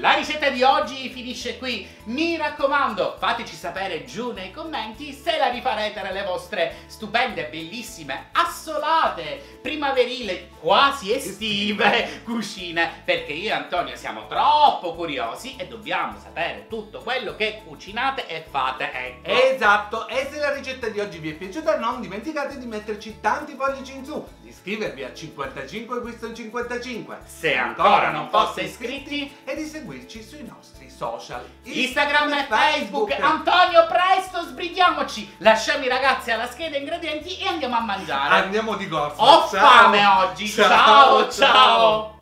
la ricetta di oggi finisce qui. Mi raccomando, fateci sapere giù nei commenti se la rifarete nelle vostre stupende, bellissime, assolate, primaverile, quasi estive cucine. Perché io e Antonio siamo troppo curiosi e dobbiamo sapere tutto quello che cucinate e fate. Ecco. Esatto, e se la ricetta di oggi vi è piaciuta non dimenticate di metterci tanti pollici in su, di iscrivervi a 55 Wiston 55 Se ancora non foste iscritti, e di seguirci sui nostri social Instagram e Facebook. Antonio, presto, sbrighiamoci. Lasciamo i ragazzi alla scheda ingredienti e andiamo a mangiare. Andiamo di corsa. Ho Ciao. fame oggi. ciao. ciao.